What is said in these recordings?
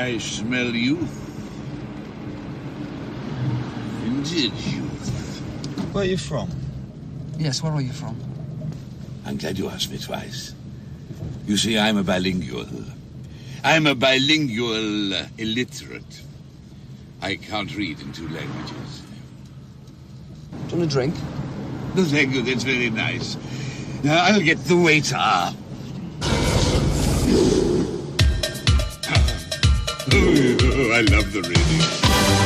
I smell youth. Indeed, youth. Where are you from? Yes, where are you from? I'm glad you asked me twice. You see, I'm a bilingual. I'm a bilingual illiterate. I can't read in two languages. Do you want a drink? No, thank you. That's very nice. Now, I'll get the waiter. Ooh, I love the radio.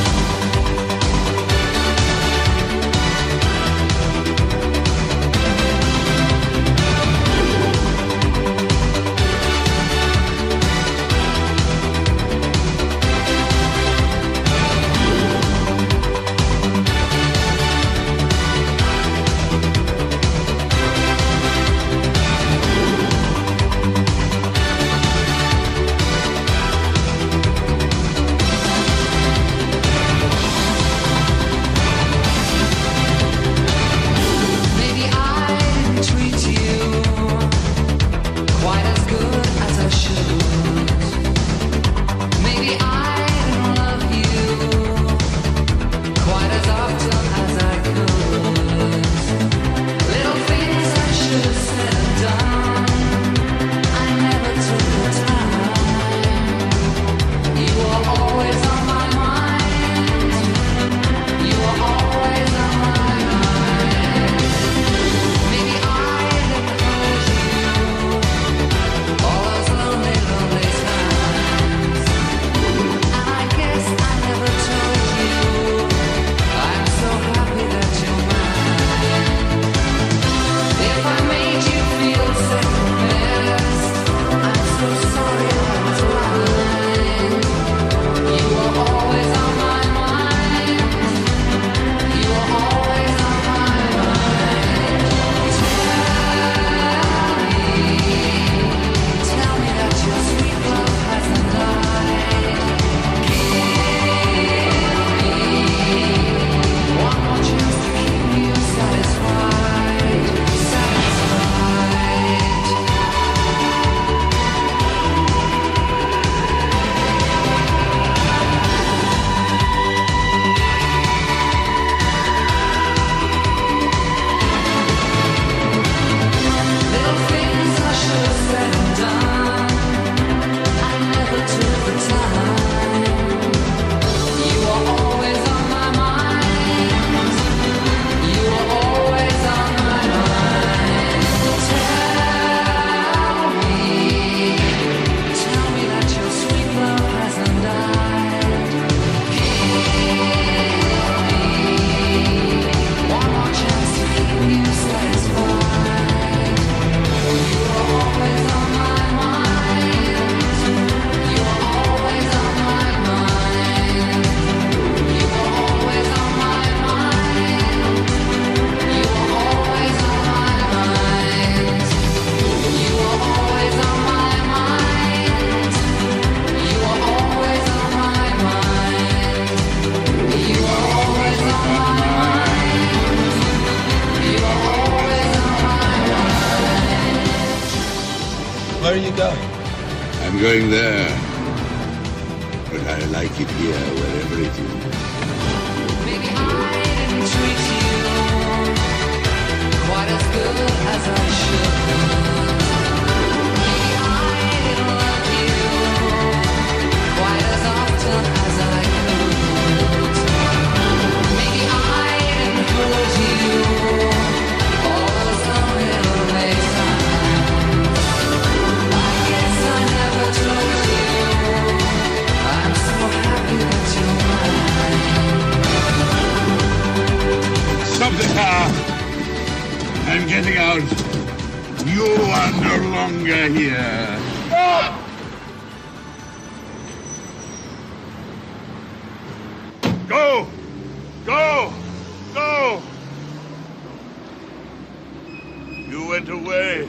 went away.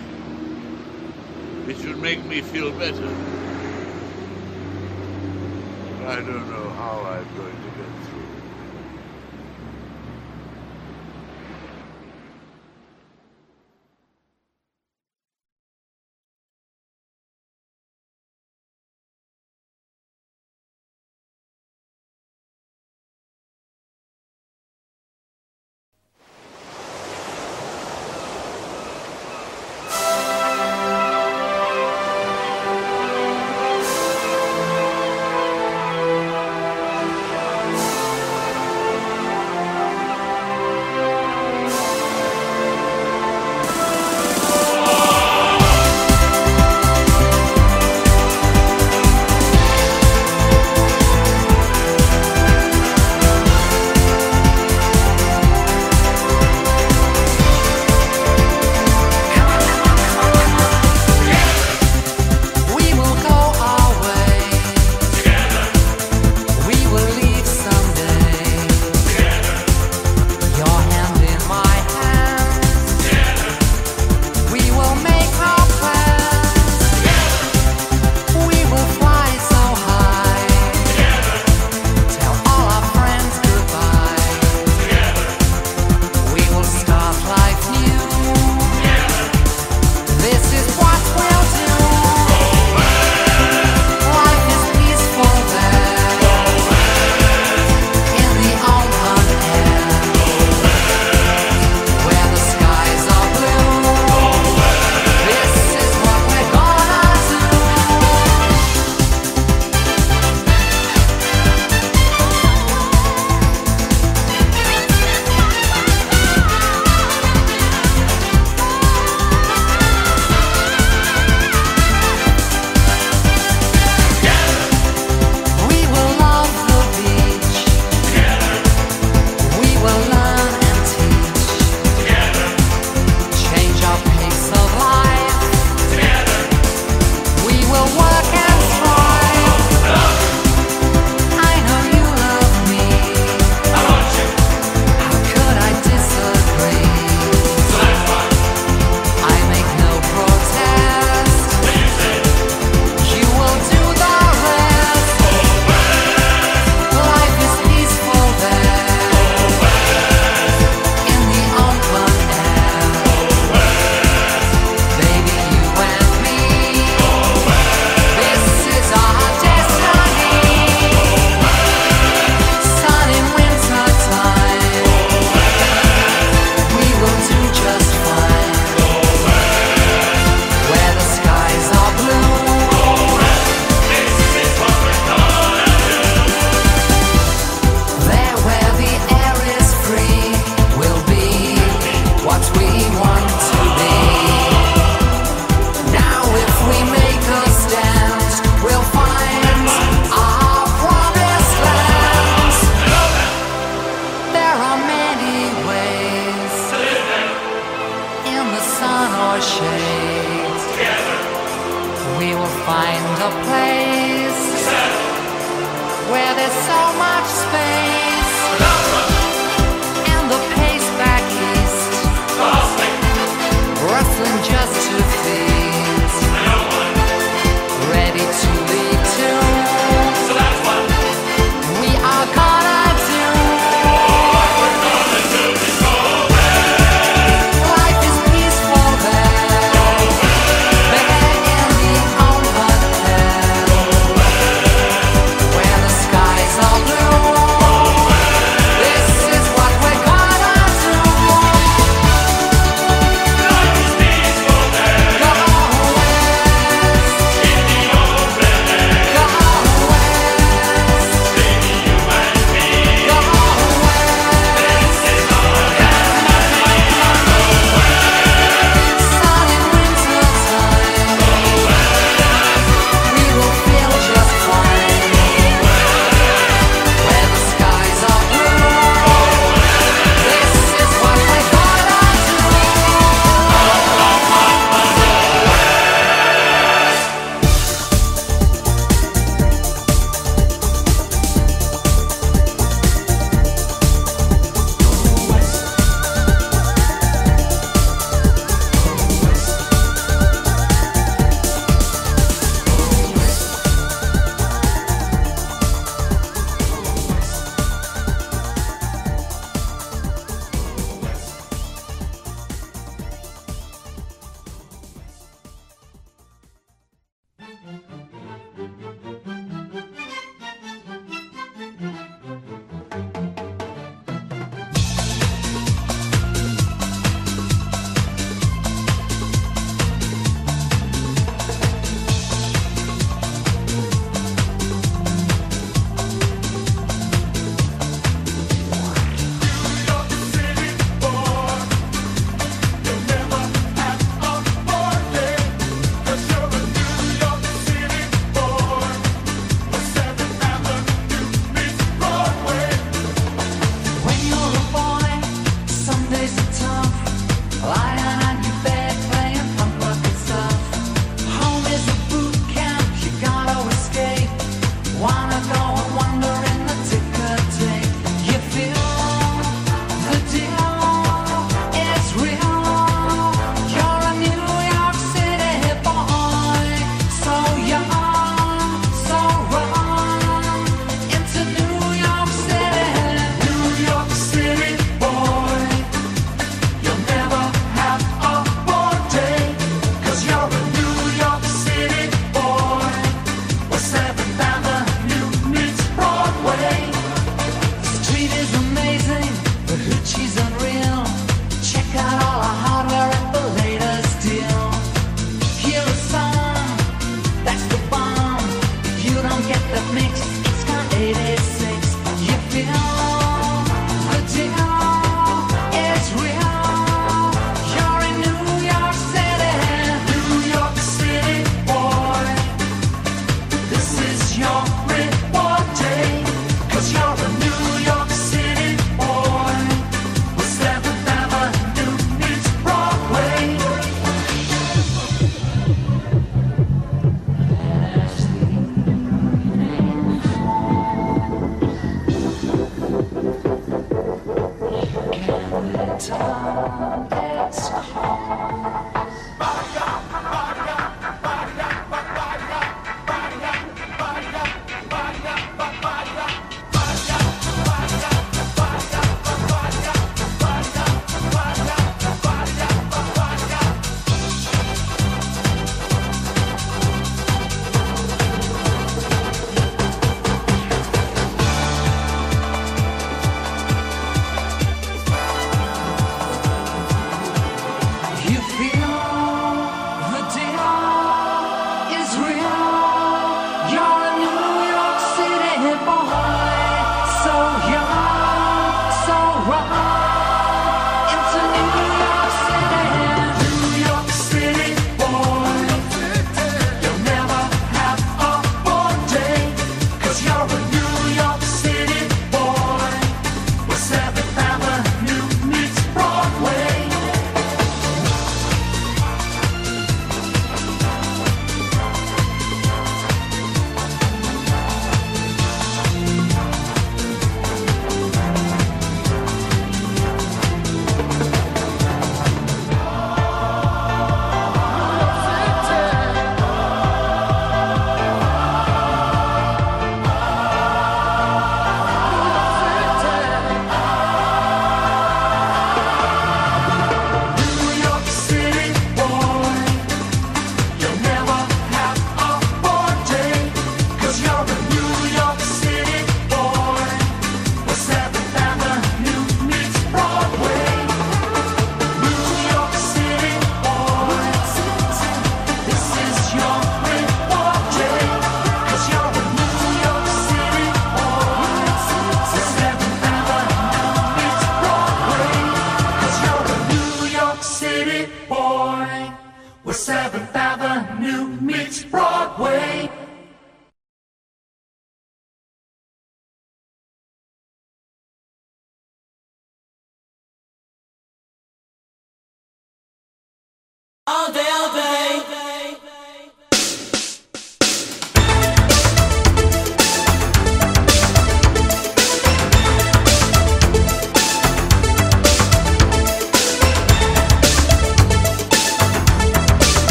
It should make me feel better. But I don't know how I'm going to get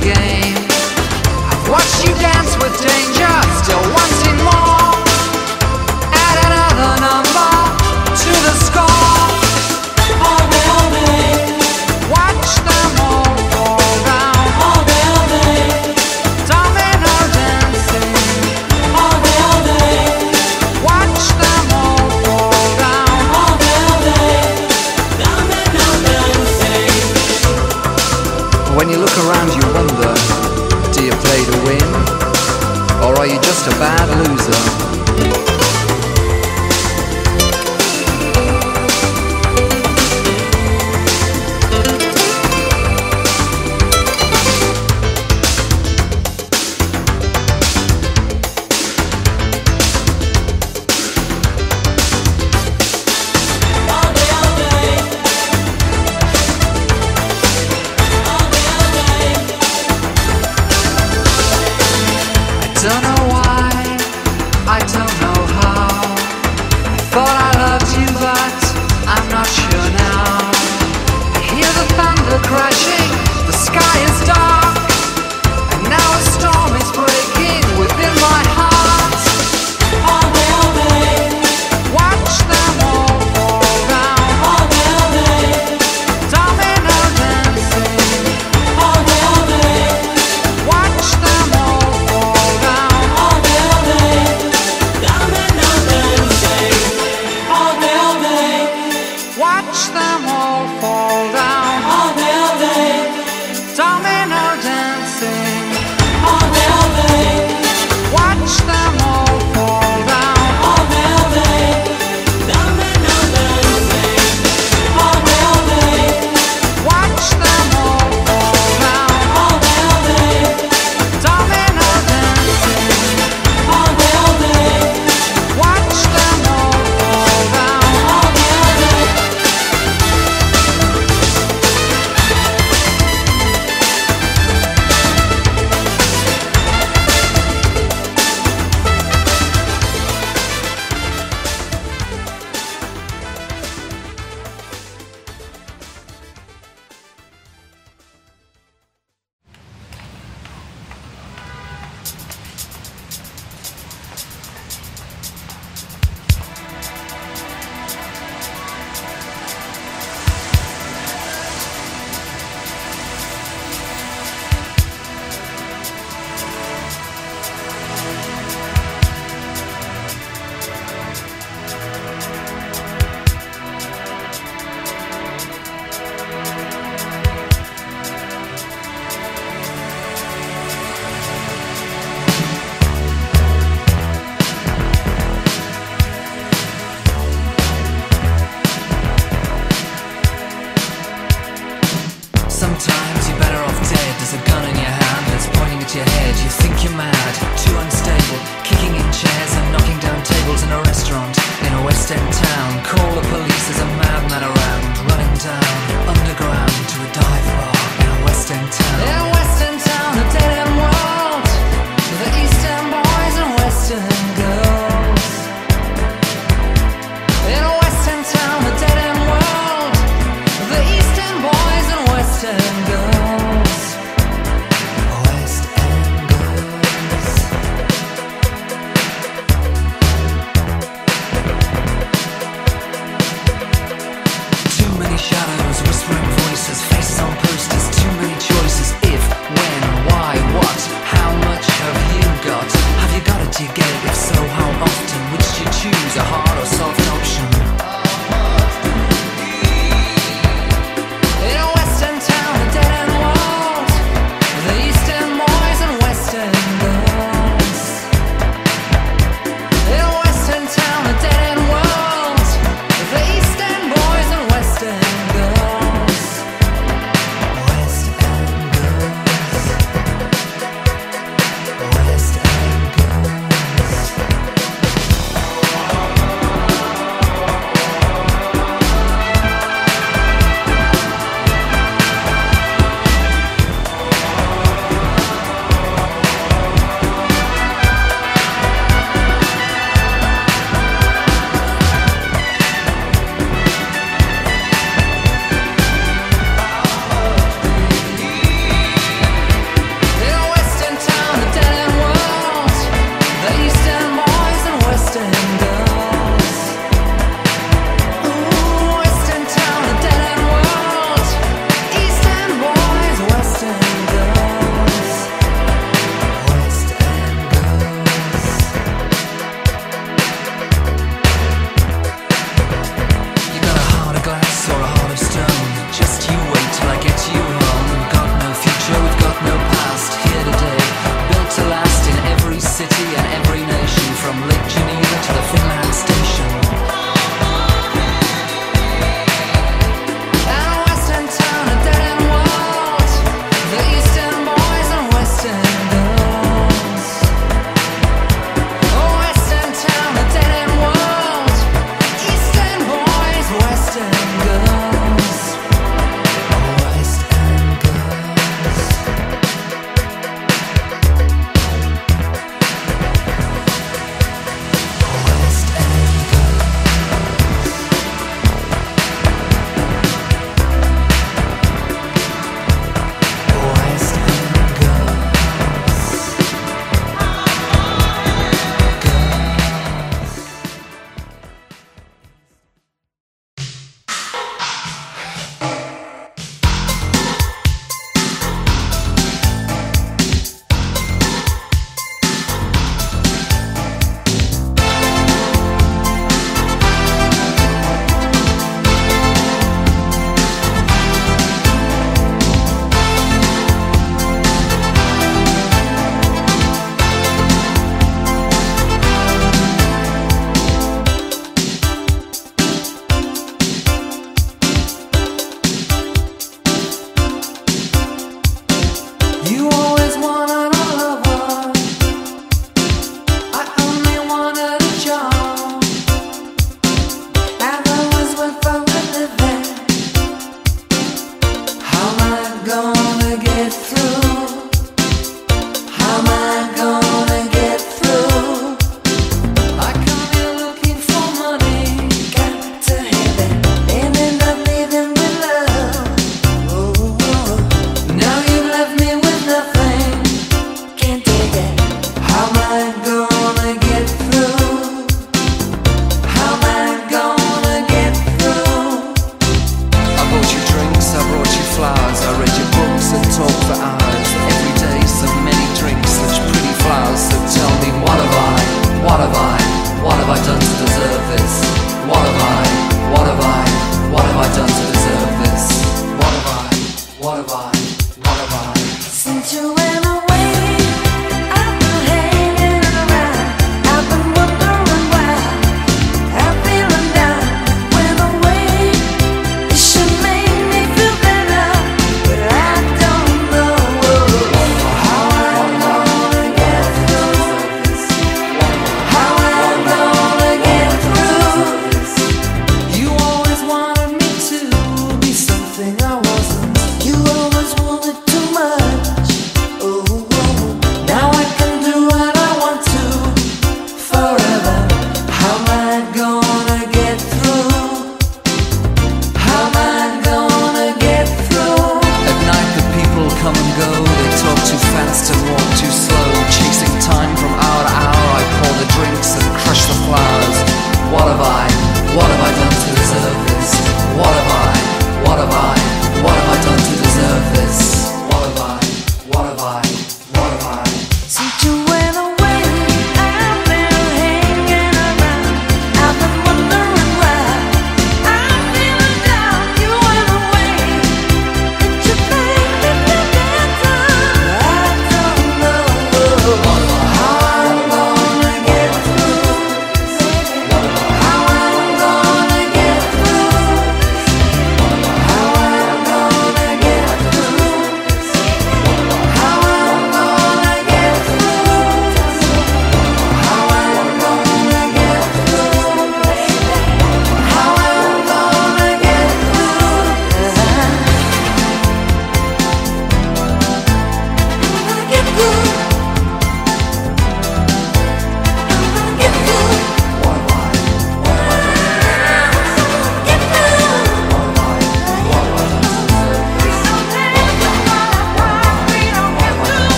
game. I've watched you dance